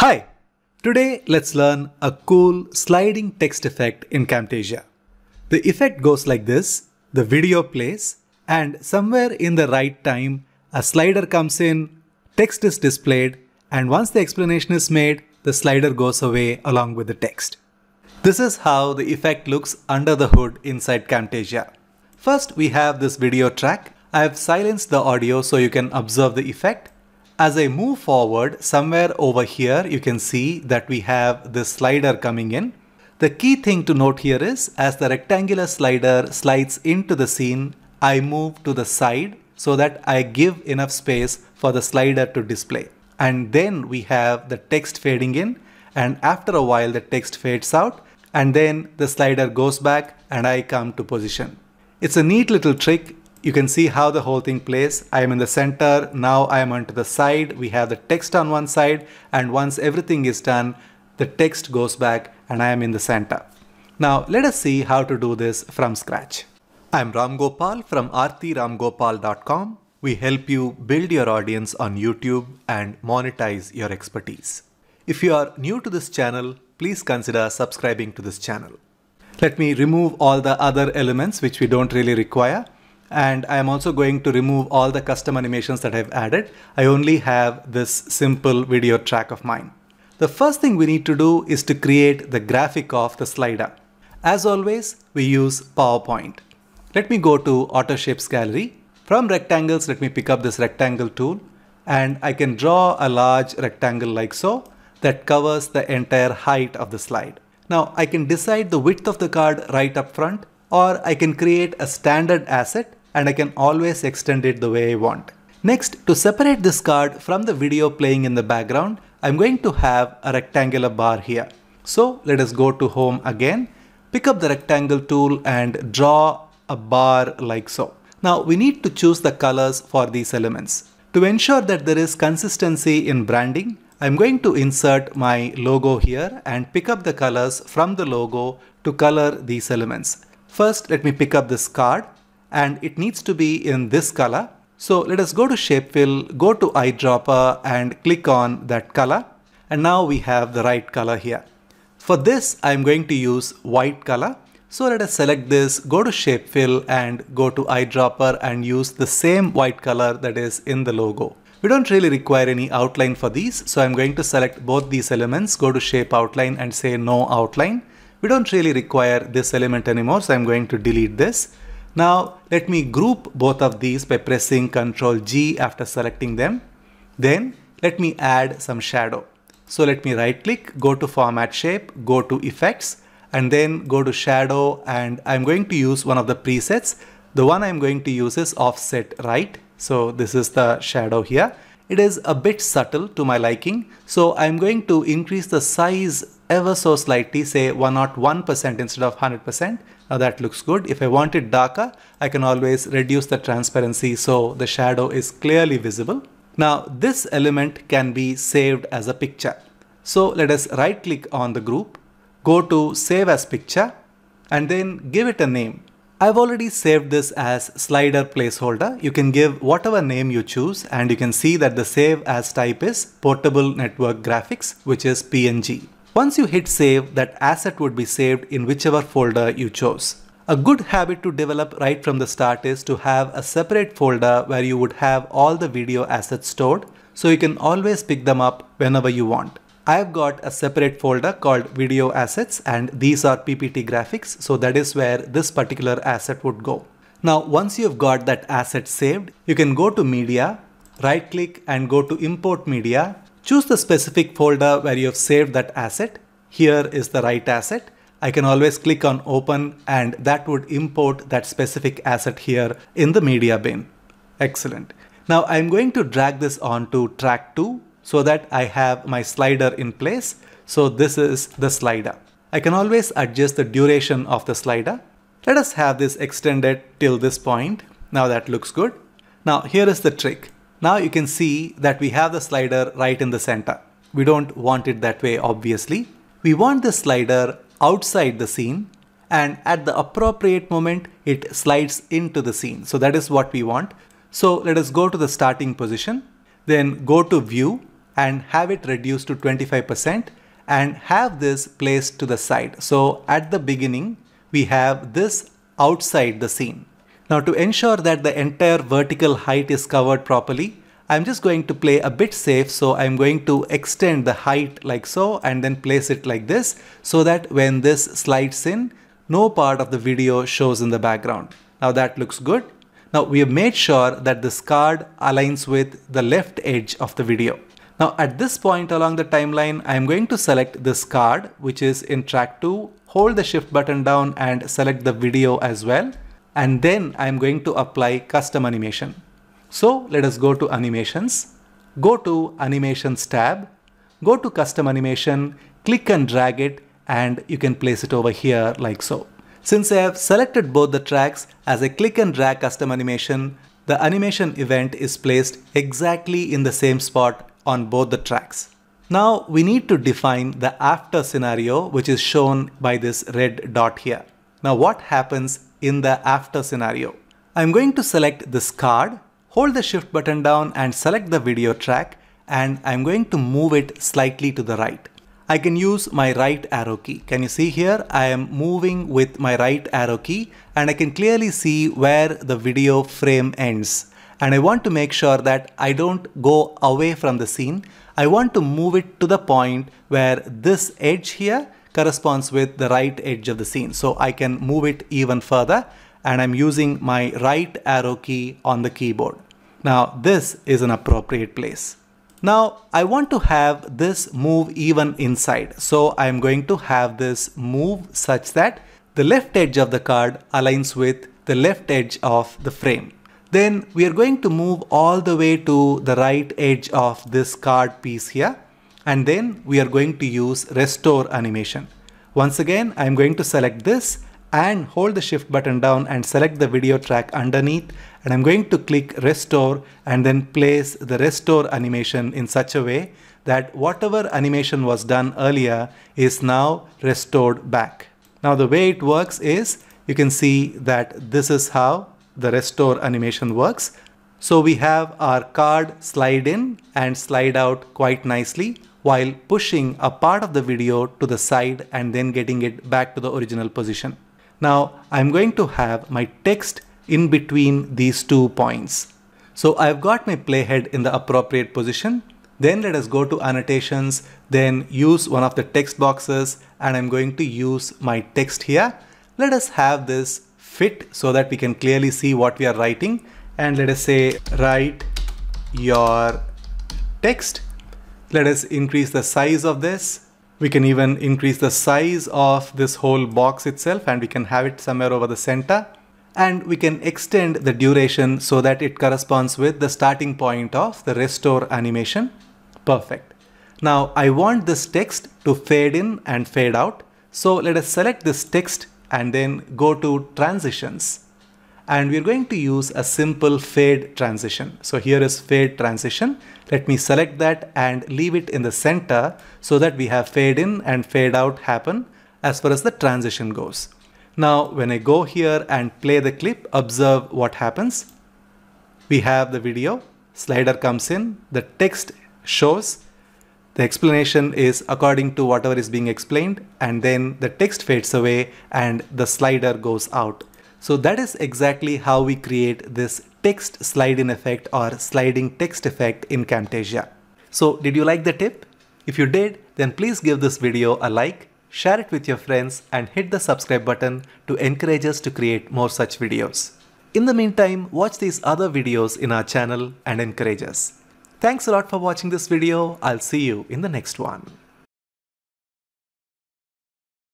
Hi! Today let's learn a cool sliding text effect in Camtasia. The effect goes like this, the video plays and somewhere in the right time a slider comes in, text is displayed and once the explanation is made, the slider goes away along with the text. This is how the effect looks under the hood inside Camtasia. First we have this video track. I have silenced the audio so you can observe the effect as I move forward, somewhere over here, you can see that we have this slider coming in. The key thing to note here is as the rectangular slider slides into the scene, I move to the side so that I give enough space for the slider to display. And then we have the text fading in and after a while the text fades out and then the slider goes back and I come to position. It's a neat little trick you can see how the whole thing plays. I am in the center, now I am onto the side, we have the text on one side and once everything is done, the text goes back and I am in the center. Now let us see how to do this from scratch. I'm Ram Gopal from ArteRamgopal.com. We help you build your audience on YouTube and monetize your expertise. If you are new to this channel, please consider subscribing to this channel. Let me remove all the other elements which we don't really require and I am also going to remove all the custom animations that I've added. I only have this simple video track of mine. The first thing we need to do is to create the graphic of the slider. As always, we use PowerPoint. Let me go to Auto Shapes Gallery. From rectangles, let me pick up this rectangle tool and I can draw a large rectangle like so that covers the entire height of the slide. Now I can decide the width of the card right up front or I can create a standard asset and I can always extend it the way I want. Next, to separate this card from the video playing in the background, I'm going to have a rectangular bar here. So let us go to home again, pick up the rectangle tool and draw a bar like so. Now we need to choose the colors for these elements. To ensure that there is consistency in branding, I'm going to insert my logo here and pick up the colors from the logo to color these elements. First, let me pick up this card and it needs to be in this color. So let us go to shape fill, go to eyedropper and click on that color. And now we have the right color here. For this, I'm going to use white color. So let us select this, go to shape fill and go to eyedropper and use the same white color that is in the logo. We don't really require any outline for these. So I'm going to select both these elements, go to shape outline and say no outline. We don't really require this element anymore. So I'm going to delete this. Now let me group both of these by pressing Ctrl G after selecting them. Then let me add some shadow. So let me right click, go to format shape, go to effects and then go to shadow and I'm going to use one of the presets. The one I'm going to use is offset right. So this is the shadow here. It is a bit subtle to my liking. So I'm going to increase the size ever so slightly, say 101% instead of 100%. Now uh, that looks good. If I want it darker, I can always reduce the transparency so the shadow is clearly visible. Now this element can be saved as a picture. So let us right click on the group, go to save as picture and then give it a name. I've already saved this as slider placeholder. You can give whatever name you choose and you can see that the save as type is portable network graphics which is PNG. Once you hit save, that asset would be saved in whichever folder you chose. A good habit to develop right from the start is to have a separate folder where you would have all the video assets stored so you can always pick them up whenever you want. I've got a separate folder called video assets and these are PPT graphics so that is where this particular asset would go. Now once you've got that asset saved, you can go to media, right click and go to import media Choose the specific folder where you have saved that asset. Here is the right asset. I can always click on open and that would import that specific asset here in the media bin. Excellent. Now I'm going to drag this onto track 2 so that I have my slider in place. So this is the slider. I can always adjust the duration of the slider. Let us have this extended till this point. Now that looks good. Now here is the trick. Now you can see that we have the slider right in the center. We don't want it that way obviously. We want the slider outside the scene and at the appropriate moment it slides into the scene. So that is what we want. So let us go to the starting position, then go to view and have it reduced to 25% and have this placed to the side. So at the beginning, we have this outside the scene. Now to ensure that the entire vertical height is covered properly, I'm just going to play a bit safe. So I'm going to extend the height like so and then place it like this so that when this slides in, no part of the video shows in the background. Now that looks good. Now we have made sure that this card aligns with the left edge of the video. Now at this point along the timeline, I'm going to select this card, which is in track 2, hold the shift button down and select the video as well. And then I'm going to apply custom animation. So let us go to animations, go to animations tab, go to custom animation, click and drag it and you can place it over here like so. Since I have selected both the tracks as a click and drag custom animation, the animation event is placed exactly in the same spot on both the tracks. Now we need to define the after scenario which is shown by this red dot here. Now what happens in the after scenario? I'm going to select this card, hold the shift button down and select the video track and I'm going to move it slightly to the right. I can use my right arrow key. Can you see here? I am moving with my right arrow key and I can clearly see where the video frame ends and I want to make sure that I don't go away from the scene. I want to move it to the point where this edge here corresponds with the right edge of the scene. So I can move it even further and I'm using my right arrow key on the keyboard. Now this is an appropriate place. Now I want to have this move even inside. So I'm going to have this move such that the left edge of the card aligns with the left edge of the frame. Then we are going to move all the way to the right edge of this card piece here. And then we are going to use restore animation. Once again, I'm going to select this and hold the shift button down and select the video track underneath. And I'm going to click restore and then place the restore animation in such a way that whatever animation was done earlier is now restored back. Now the way it works is you can see that this is how the restore animation works. So we have our card slide in and slide out quite nicely while pushing a part of the video to the side and then getting it back to the original position. Now I'm going to have my text in between these two points. So I've got my playhead in the appropriate position. Then let us go to annotations, then use one of the text boxes and I'm going to use my text here. Let us have this fit so that we can clearly see what we are writing and let us say write your text let us increase the size of this. We can even increase the size of this whole box itself and we can have it somewhere over the center. And we can extend the duration so that it corresponds with the starting point of the restore animation. Perfect. Now I want this text to fade in and fade out. So let us select this text and then go to transitions. And we're going to use a simple fade transition. So here is fade transition. Let me select that and leave it in the center so that we have fade in and fade out happen as far as the transition goes. Now, when I go here and play the clip, observe what happens. We have the video, slider comes in, the text shows, the explanation is according to whatever is being explained and then the text fades away and the slider goes out. So that is exactly how we create this text slide in effect or sliding text effect in Camtasia. So did you like the tip? If you did, then please give this video a like, share it with your friends and hit the subscribe button to encourage us to create more such videos. In the meantime, watch these other videos in our channel and encourage us. Thanks a lot for watching this video. I'll see you in the next one.